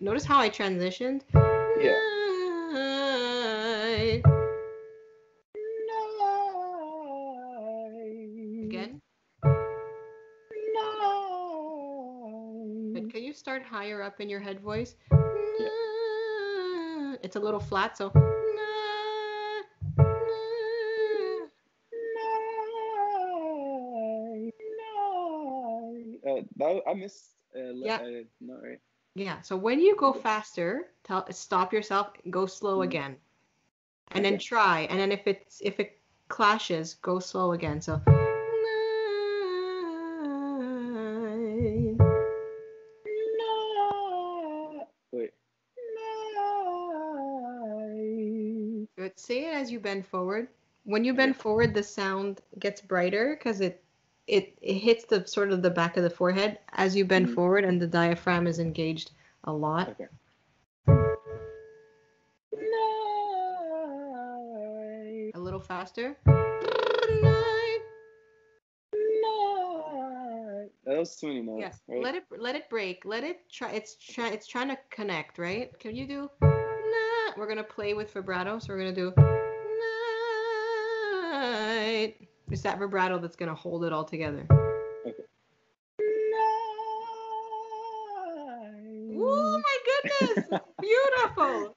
notice how I transitioned? Yeah. Night. Again. But can you start higher up in your head voice? Yeah. It's a little flat, so. Uh, I missed. Uh, Yeah. Uh, no, right. Yeah. So when you go faster, tell stop yourself, go slow Mhm. again, and then try. And then if it's if it clashes, go slow again. So. Wait. But say it as you bend forward. When you bend forward, the sound gets brighter because it, it it hits the sort of the back of the forehead as you bend Mhm. forward, and the diaphragm is engaged a lot. Okay. A little faster. That was too many notes. Yes. Right? Let it let it break. Let it try. It's try. It's trying to connect, right? Can you do? Nah. We're gonna play with vibrato, so we're gonna do. It's that vibrato that's gonna hold it all together. Oh my goodness! Beautiful.